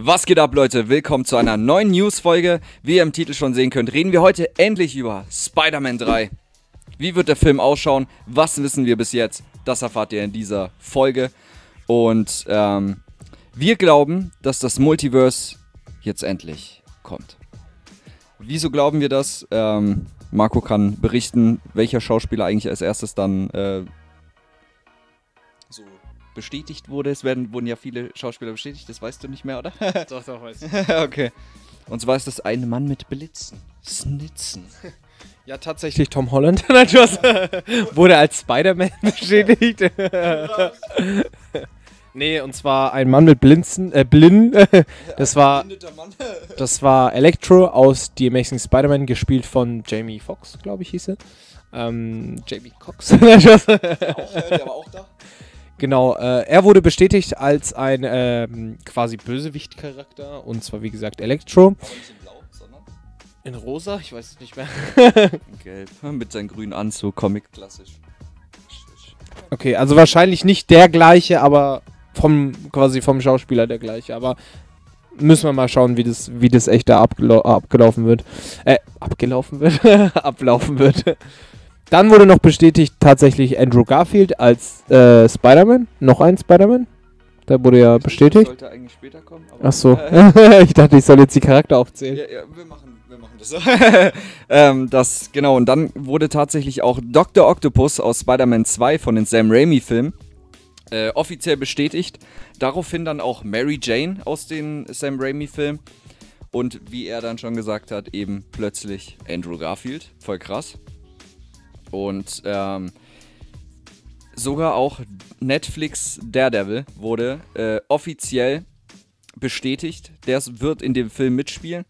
Was geht ab, Leute? Willkommen zu einer neuen News-Folge. Wie ihr im Titel schon sehen könnt, reden wir heute endlich über Spider-Man 3. Wie wird der Film ausschauen? Was wissen wir bis jetzt? Das erfahrt ihr in dieser Folge. Und ähm, wir glauben, dass das Multiverse jetzt endlich kommt. Wieso glauben wir das? Ähm, Marco kann berichten, welcher Schauspieler eigentlich als erstes dann äh, bestätigt wurde. Es werden, wurden ja viele Schauspieler bestätigt, das weißt du nicht mehr, oder? Doch, doch, weiß ich. okay. Und zwar ist das ein Mann mit Blitzen. Snitzen. Ja, tatsächlich Tom Holland wurde als Spider-Man bestätigt. nee, und zwar ein Mann mit Blinzen, äh, Blin. Das war, das war Electro aus The Amazing Spider-Man, gespielt von Jamie Foxx, glaube ich, hieß er. Ähm, Jamie Cox. Auch, äh, der war auch. Genau, äh, er wurde bestätigt als ein ähm, quasi Bösewicht-Charakter und zwar wie gesagt Electro. Aber nicht in Blau, sondern In rosa, ich weiß es nicht mehr. in Gelb. Mit seinem grünen Anzug, Comic klassisch. Okay, also wahrscheinlich nicht der gleiche, aber vom quasi vom Schauspieler der gleiche, aber müssen wir mal schauen, wie das wie das echt da abgelau abgelaufen wird. Äh, abgelaufen wird, ablaufen wird. Dann wurde noch bestätigt tatsächlich Andrew Garfield als äh, Spider-Man, noch ein Spider-Man. Da wurde ja bestätigt. Sollte eigentlich später kommen. aber- Ach so. Äh, ich dachte, ich soll jetzt die Charakter aufzählen. ja, ja, wir machen, wir machen das so. ähm, das, genau, und dann wurde tatsächlich auch Dr. Octopus aus Spider-Man 2 von den Sam Raimi-Filmen äh, offiziell bestätigt. Daraufhin dann auch Mary Jane aus den Sam Raimi-Filmen. Und wie er dann schon gesagt hat, eben plötzlich Andrew Garfield. Voll krass. Und ähm, sogar auch Netflix Daredevil wurde äh, offiziell bestätigt. Der wird in dem Film mitspielen.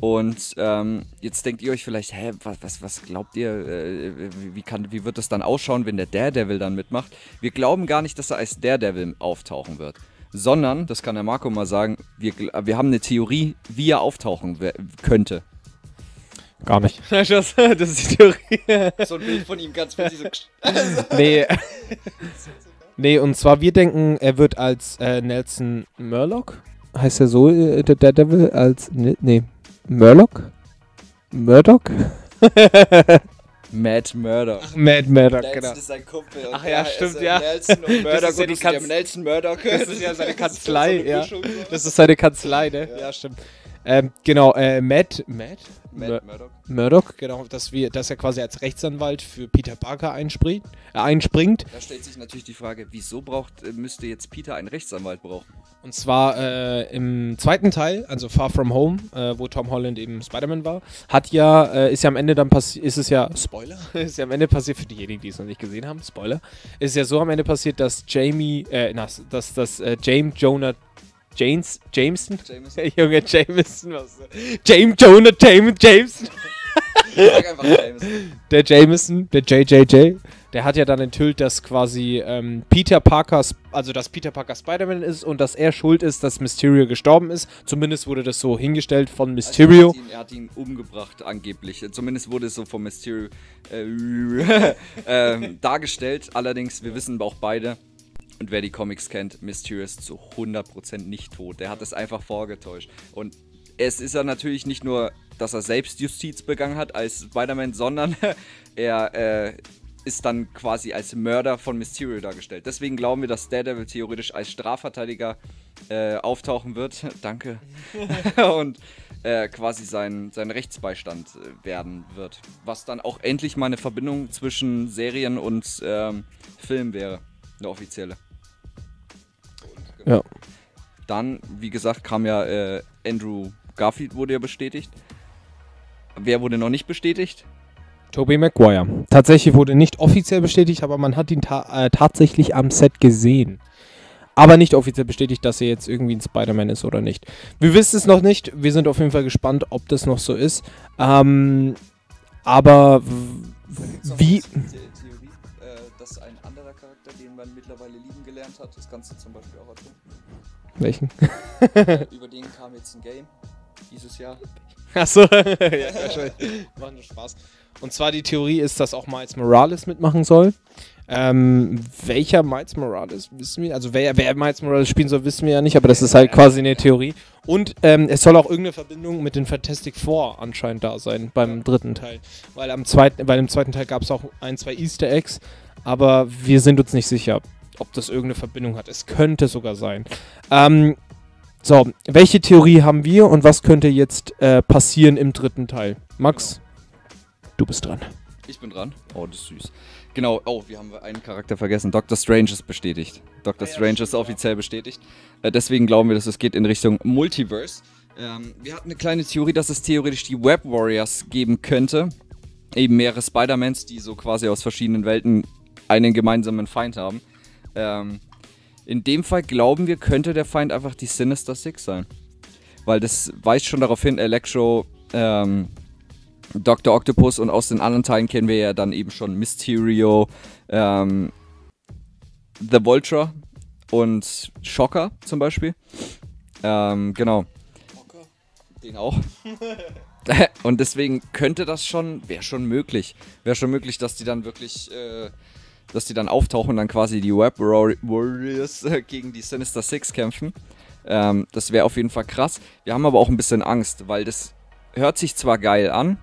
Und ähm, jetzt denkt ihr euch vielleicht, hä, was, was, was glaubt ihr, äh, wie, kann, wie wird das dann ausschauen, wenn der Daredevil dann mitmacht? Wir glauben gar nicht, dass er als Daredevil auftauchen wird. Sondern, das kann der Marco mal sagen, wir, wir haben eine Theorie, wie er auftauchen könnte. Gar nicht. das, das ist die Theorie. So ein Bild von ihm ganz witzig so. Nee. nee, und zwar wir denken, er wird als äh, Nelson Murlock. Heißt er so, äh, der Daredevil? Als. Ne, nee. Murlock? Murdoch? Mad Murdoch. Mad Murdoch, Nelson genau. ist sein Kumpel. und Ach ja, ist, stimmt, äh, ja. Nelson und Murdoch ist ja und die das ist ja Kanz- Nelson Murdoch. Das ist ja seine Das Kanzlei, ja. Das ist seine Kanzlei, ne? Ja, stimmt. Ähm, genau, äh, Matt. Matt? Mad Murdoch. Murdoch, genau, dass, wir, dass er quasi als Rechtsanwalt für Peter Parker einspringt. Äh, einspringt. Da stellt sich natürlich die Frage, wieso braucht, äh, müsste jetzt Peter einen Rechtsanwalt brauchen? Und zwar äh, im zweiten Teil, also Far From Home, äh, wo Tom Holland eben Spider-Man war, hat ja, äh, ist ja am Ende dann passiert, ist es ja, Spoiler, ist ja am Ende passiert, für diejenigen, die es noch nicht gesehen haben, Spoiler, ist ja so am Ende passiert, dass Jamie, äh, na, dass, dass äh, James Jonah James, Jameson, Jameson. Junge Jameson, was, James Jonah James, Jameson, Sag einfach Jameson. der Jameson, der JJJ, der hat ja dann enthüllt, dass quasi ähm, Peter Parker, also dass Peter Parker Spider-Man ist und dass er schuld ist, dass Mysterio gestorben ist. Zumindest wurde das so hingestellt von Mysterio. Also er, hat ihn, er hat ihn umgebracht, angeblich. Zumindest wurde es so von Mysterio äh, ähm, dargestellt. Allerdings, wir wissen auch beide, und wer die Comics kennt, Mysterio ist zu 100% nicht tot. Der hat es einfach vorgetäuscht. Und es ist ja natürlich nicht nur, dass er selbst Justiz begangen hat als Spider-Man, sondern er äh, ist dann quasi als Mörder von Mysterio dargestellt. Deswegen glauben wir, dass Daredevil theoretisch als Strafverteidiger äh, auftauchen wird. Danke. Und äh, quasi sein, sein Rechtsbeistand äh, werden wird. Was dann auch endlich mal eine Verbindung zwischen Serien und ähm, Film wäre. Eine offizielle. Ja. Dann, wie gesagt, kam ja äh, Andrew Garfield wurde ja bestätigt. Wer wurde noch nicht bestätigt? Tobey Maguire. Tatsächlich wurde nicht offiziell bestätigt, aber man hat ihn ta äh, tatsächlich am Set gesehen. Aber nicht offiziell bestätigt, dass er jetzt irgendwie ein Spider-Man ist oder nicht. Wir wissen es noch nicht. Wir sind auf jeden Fall gespannt, ob das noch so ist. Ähm, aber wie. Dass ein anderer Charakter, den man mittlerweile lieben gelernt hat, das Ganze zum Beispiel auch erfunden. Welchen? Über den kam jetzt ein Game dieses Jahr. Achso, ja, wahrscheinlich. Macht nur Spaß. Und zwar die Theorie ist, dass auch Miles Morales mitmachen soll. Ähm, welcher Miles Morales wissen wir? Also wer, wer Miles Morales spielen soll, wissen wir ja nicht, aber das ist halt quasi eine Theorie. Und ähm, es soll auch irgendeine Verbindung mit den Fantastic Four anscheinend da sein beim dritten Teil. Weil am zweiten, weil im zweiten Teil gab es auch ein, zwei Easter Eggs, aber wir sind uns nicht sicher, ob das irgendeine Verbindung hat. Es könnte sogar sein. Ähm, so, welche Theorie haben wir und was könnte jetzt äh, passieren im dritten Teil? Max, du bist dran. Ich bin dran. Oh, das ist süß. Genau, oh, wir haben einen Charakter vergessen. Dr. Strange ist bestätigt. Dr. Ah, Strange ist offiziell bestätigt. Äh, deswegen glauben wir, dass es geht in Richtung Multiverse. Ähm, wir hatten eine kleine Theorie, dass es theoretisch die Web Warriors geben könnte. Eben mehrere Spider-Mans, die so quasi aus verschiedenen Welten einen gemeinsamen Feind haben. Ähm, in dem Fall glauben wir, könnte der Feind einfach die Sinister Six sein. Weil das weist schon darauf hin, Electro, ähm, Dr. Octopus und aus den anderen Teilen kennen wir ja dann eben schon Mysterio, ähm, The Vulture und Shocker zum Beispiel. Ähm, genau. Den auch. und deswegen könnte das schon, wäre schon möglich. Wäre schon möglich, dass die dann wirklich, äh, dass die dann auftauchen und dann quasi die Web Warriors äh, gegen die Sinister Six kämpfen. Ähm, das wäre auf jeden Fall krass. Wir haben aber auch ein bisschen Angst, weil das hört sich zwar geil an,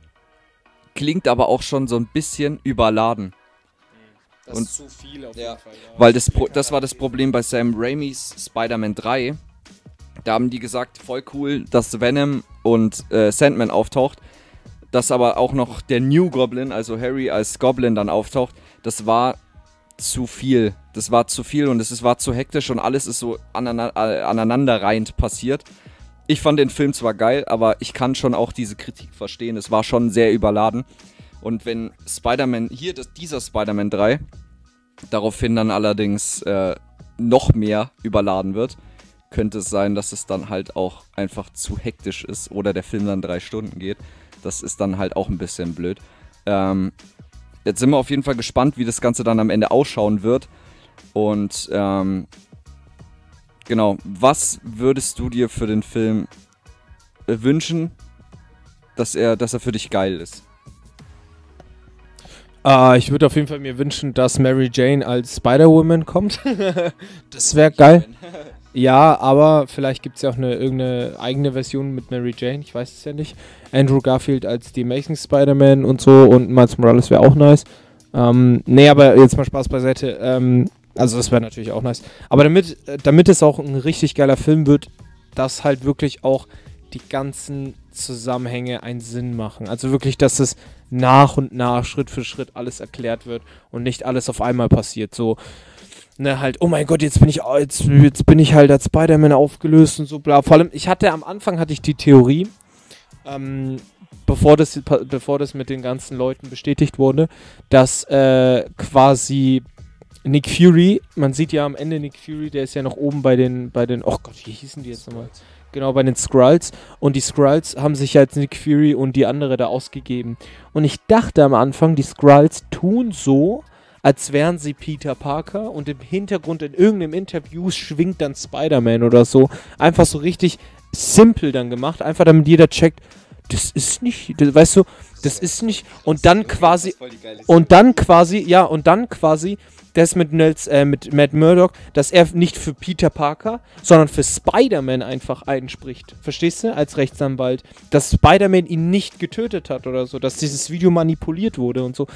klingt aber auch schon so ein bisschen überladen. Das und, ist zu viel auf ja, jeden Fall. Ja. Weil das, das war das Problem bei Sam Raimis Spider-Man 3. Da haben die gesagt, voll cool, dass Venom und äh, Sandman auftaucht. Dass aber auch noch der New Goblin, also Harry als Goblin dann auftaucht. Das war zu viel. Das war zu viel und es war zu hektisch und alles ist so aneinanderreihend passiert ich fand den Film zwar geil, aber ich kann schon auch diese Kritik verstehen. Es war schon sehr überladen. Und wenn Spider-Man, hier das, dieser Spider-Man 3, daraufhin dann allerdings äh, noch mehr überladen wird, könnte es sein, dass es dann halt auch einfach zu hektisch ist oder der Film dann drei Stunden geht. Das ist dann halt auch ein bisschen blöd. Ähm, jetzt sind wir auf jeden Fall gespannt, wie das Ganze dann am Ende ausschauen wird. Und ähm, Genau. Was würdest du dir für den Film äh, wünschen, dass er, dass er für dich geil ist? Uh, ich würde auf jeden Fall mir wünschen, dass Mary Jane als Spider-Woman kommt. das wäre geil. Ja, aber vielleicht gibt es ja auch eine irgendeine eigene Version mit Mary Jane. Ich weiß es ja nicht. Andrew Garfield als die Amazing Spider-Man und so und Miles Morales wäre auch nice. Ähm, nee, aber jetzt mal Spaß beiseite. Ähm, also das wäre natürlich auch nice. Aber damit, äh, damit es auch ein richtig geiler Film wird, dass halt wirklich auch die ganzen Zusammenhänge einen Sinn machen. Also wirklich, dass es nach und nach, Schritt für Schritt alles erklärt wird und nicht alles auf einmal passiert. So, ne, halt, oh mein Gott, jetzt bin ich, jetzt, jetzt bin ich halt als Spider-Man aufgelöst und so bla. Vor allem, ich hatte am Anfang hatte ich die Theorie, ähm, bevor das, bevor das mit den ganzen Leuten bestätigt wurde, dass äh, quasi Nick Fury, man sieht ja am Ende Nick Fury, der ist ja noch oben bei den, bei den, oh Gott, wie hießen die jetzt nochmal? Genau, bei den Skrulls. Und die Skrulls haben sich ja als Nick Fury und die andere da ausgegeben. Und ich dachte am Anfang, die Skrulls tun so, als wären sie Peter Parker und im Hintergrund in irgendeinem Interview schwingt dann Spider-Man oder so. Einfach so richtig simpel dann gemacht, einfach damit jeder checkt, das ist nicht, das, weißt du, das ist nicht. Und dann quasi, und dann quasi, ja, und dann quasi das mit, Nels, äh, mit Matt Murdock, dass er nicht für Peter Parker, sondern für Spider-Man einfach einspricht. Verstehst du? Als Rechtsanwalt. Dass Spider-Man ihn nicht getötet hat oder so, dass dieses Video manipuliert wurde und so.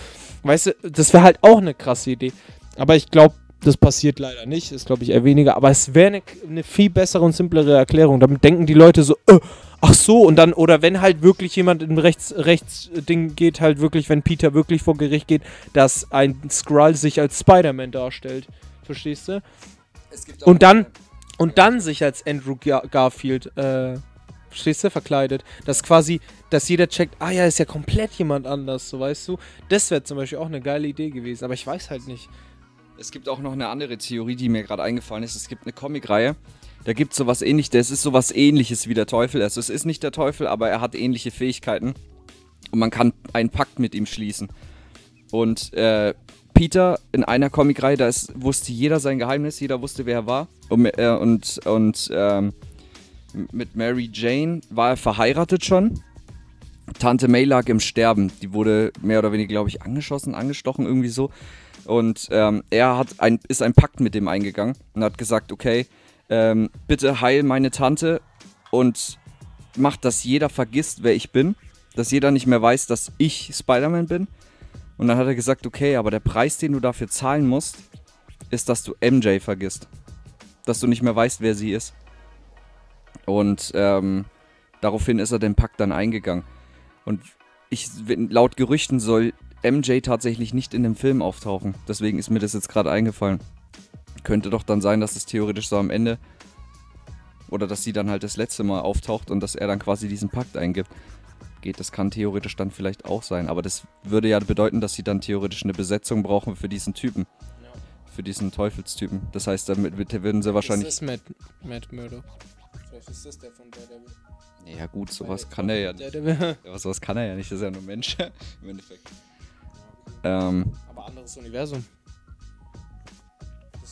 Weißt du, das wäre halt auch eine krasse Idee. Aber ich glaube, das passiert leider nicht. Ist, glaube ich, eher weniger. Aber es wäre eine ne viel bessere und simplere Erklärung. Damit denken die Leute so, äh, Ach so, und dann, oder wenn halt wirklich jemand im Rechts, Rechtsding geht, halt wirklich, wenn Peter wirklich vor Gericht geht, dass ein Skrull sich als Spider-Man darstellt. Verstehst du? und dann, und dann sich als Andrew Gar Garfield, äh, verstehst du, verkleidet. Dass quasi, dass jeder checkt, ah ja, ist ja komplett jemand anders, so weißt du. Das wäre zum Beispiel auch eine geile Idee gewesen, aber ich weiß halt nicht. Es gibt auch noch eine andere Theorie, die mir gerade eingefallen ist. Es gibt eine Comicreihe, da gibt es sowas ähnliches, das ist sowas ähnliches wie der Teufel. Also es ist nicht der Teufel, aber er hat ähnliche Fähigkeiten. Und man kann einen Pakt mit ihm schließen. Und äh, Peter in einer Comicreihe, da ist, wusste jeder sein Geheimnis, jeder wusste, wer er war. Und, äh, und, und ähm, mit Mary Jane war er verheiratet schon. Tante May lag im Sterben. Die wurde mehr oder weniger, glaube ich, angeschossen, angestochen, irgendwie so. Und ähm, er hat ein, ist ein Pakt mit dem eingegangen und hat gesagt, okay, ähm, bitte heil meine Tante und mach, dass jeder vergisst, wer ich bin. Dass jeder nicht mehr weiß, dass ich Spider-Man bin. Und dann hat er gesagt, okay, aber der Preis, den du dafür zahlen musst, ist, dass du MJ vergisst. Dass du nicht mehr weißt, wer sie ist. Und ähm, daraufhin ist er den Pakt dann eingegangen. Und ich, laut Gerüchten soll MJ tatsächlich nicht in dem Film auftauchen. Deswegen ist mir das jetzt gerade eingefallen. Könnte doch dann sein, dass es theoretisch so am Ende oder dass sie dann halt das letzte Mal auftaucht und dass er dann quasi diesen Pakt eingibt. Geht, das kann theoretisch dann vielleicht auch sein. Aber das würde ja bedeuten, dass sie dann theoretisch eine Besetzung brauchen für diesen Typen. Für diesen Teufelstypen. Das heißt, damit würden sie wahrscheinlich. Das ist Matt, Matt Murdock. Vielleicht ist das der von Daredevil. Ja gut, sowas kann er ja nicht. Ja, sowas kann er ja nicht, das ist ja nur Mensch im Endeffekt. Ähm, Aber anderes Universum.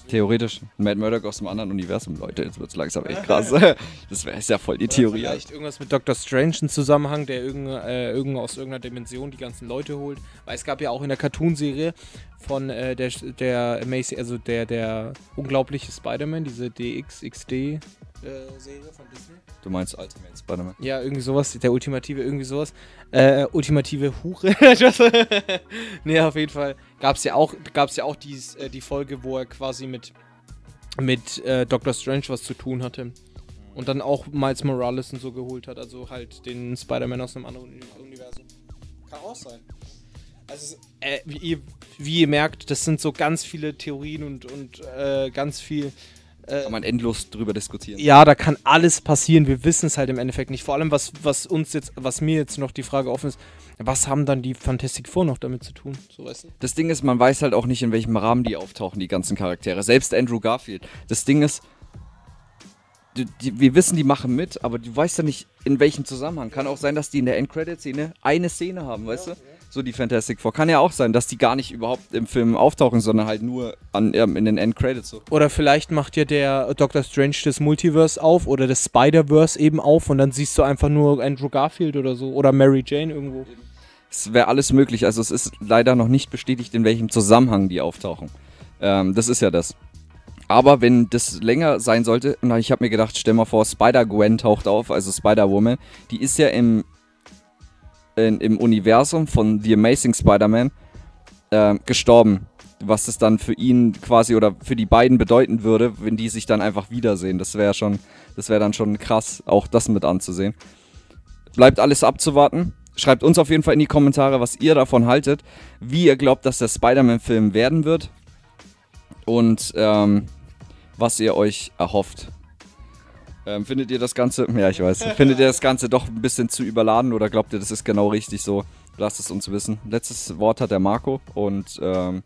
Theoretisch. Matt Murdock aus einem anderen Universum, Leute. Jetzt wird es langsam echt krass. Das wäre ja voll die Oder Theorie. Vielleicht irgendwas mit Doctor Strange in Zusammenhang, der irgend, äh, irgend aus irgendeiner Dimension die ganzen Leute holt. Weil es gab ja auch in der Cartoon-Serie von äh, der, der Amazing, also der, der unglaubliche Spider-Man, diese DXXD Serie von Disney. Du meinst Ultimate Spider-Man? Ja, irgendwie sowas, der ultimative, irgendwie sowas. Äh, ultimative Hure. nee, auf jeden Fall. Gab es ja auch, gab's ja auch dies, äh, die Folge, wo er quasi mit, mit äh, Doctor Strange was zu tun hatte. Und dann auch Miles Morales und so geholt hat. Also halt den Spider-Man aus einem anderen Universum. Kann auch sein. Also, äh, wie, ihr, wie, ihr, merkt, das sind so ganz viele Theorien und, und äh, ganz viel kann man endlos drüber diskutieren. Ja, da kann alles passieren. Wir wissen es halt im Endeffekt nicht. Vor allem, was, was uns jetzt, was mir jetzt noch die Frage offen ist, was haben dann die Fantastic Four noch damit zu tun? So weißt du? Das Ding ist, man weiß halt auch nicht, in welchem Rahmen die auftauchen, die ganzen Charaktere. Selbst Andrew Garfield. Das Ding ist, die, die, wir wissen, die machen mit, aber du weißt ja nicht, in welchem Zusammenhang. Kann auch sein, dass die in der Endcredit-Szene eine Szene haben, weißt ja, du? So die Fantastic Four. Kann ja auch sein, dass die gar nicht überhaupt im Film auftauchen, sondern halt nur an, ähm, in den Endcredits so. Oder vielleicht macht ja der Doctor Strange das Multiverse auf oder das Spider-Verse eben auf und dann siehst du einfach nur Andrew Garfield oder so oder Mary Jane irgendwo. Es wäre alles möglich. Also es ist leider noch nicht bestätigt, in welchem Zusammenhang die auftauchen. Ähm, das ist ja das. Aber wenn das länger sein sollte, und ich habe mir gedacht, stell mal vor, Spider-Gwen taucht auf, also Spider-Woman, die ist ja im in, im Universum von The Amazing Spider-Man äh, gestorben. Was das dann für ihn quasi oder für die beiden bedeuten würde, wenn die sich dann einfach wiedersehen. Das wäre schon, das wäre dann schon krass, auch das mit anzusehen. Bleibt alles abzuwarten. Schreibt uns auf jeden Fall in die Kommentare, was ihr davon haltet, wie ihr glaubt, dass der Spider-Man-Film werden wird und ähm, was ihr euch erhofft. Ähm, findet ihr das Ganze, ja ich weiß, findet ihr das Ganze doch ein bisschen zu überladen oder glaubt ihr, das ist genau richtig so? Lasst es uns wissen. Letztes Wort hat der Marco und ähm,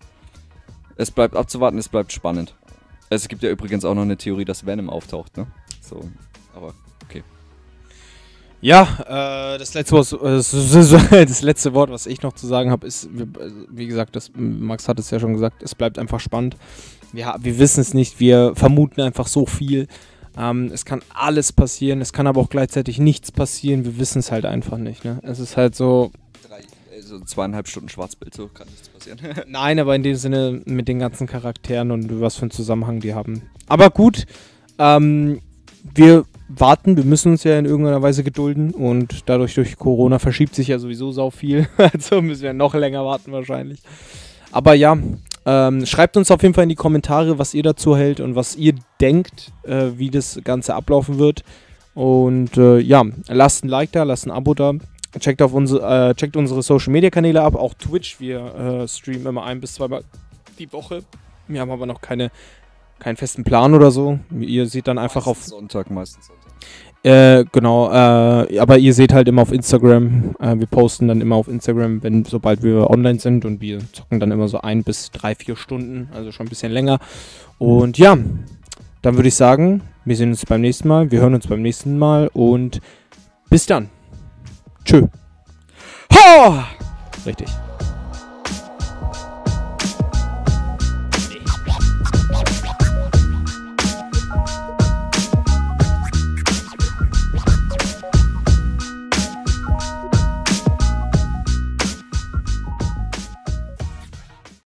es bleibt abzuwarten, es bleibt spannend. Es gibt ja übrigens auch noch eine Theorie, dass Venom auftaucht, ne? So, aber okay. Ja, äh, das, letzte Wort, äh, das letzte Wort, was ich noch zu sagen habe, ist, wie gesagt, das, Max hat es ja schon gesagt, es bleibt einfach spannend. Wir, wir wissen es nicht, wir vermuten einfach so viel. Ähm, es kann alles passieren, es kann aber auch gleichzeitig nichts passieren. Wir wissen es halt einfach nicht. Ne? Es ist halt so. Drei, also zweieinhalb Stunden Schwarzbild, so kann nichts passieren. Nein, aber in dem Sinne mit den ganzen Charakteren und was für einen Zusammenhang die haben. Aber gut, ähm, wir warten, wir müssen uns ja in irgendeiner Weise gedulden und dadurch durch Corona verschiebt sich ja sowieso sau viel. also müssen wir noch länger warten wahrscheinlich. Aber ja, ähm, schreibt uns auf jeden Fall in die Kommentare, was ihr dazu hält und was ihr denkt, äh, wie das Ganze ablaufen wird. Und äh, ja, lasst ein Like da, lasst ein Abo da. Checkt, auf unsere, äh, checkt unsere Social Media Kanäle ab, auch Twitch. Wir äh, streamen immer ein bis zweimal die Woche. Wir haben aber noch keine, keinen festen Plan oder so. Ihr seht dann einfach meistens auf. Sonntag, meistens Sonntag. Äh, genau, äh, aber ihr seht halt immer auf Instagram, äh, wir posten dann immer auf Instagram, wenn sobald wir online sind und wir zocken dann immer so ein bis drei, vier Stunden, also schon ein bisschen länger. Und ja, dann würde ich sagen, wir sehen uns beim nächsten Mal, wir hören uns beim nächsten Mal und bis dann. Tschö. Ha! Richtig.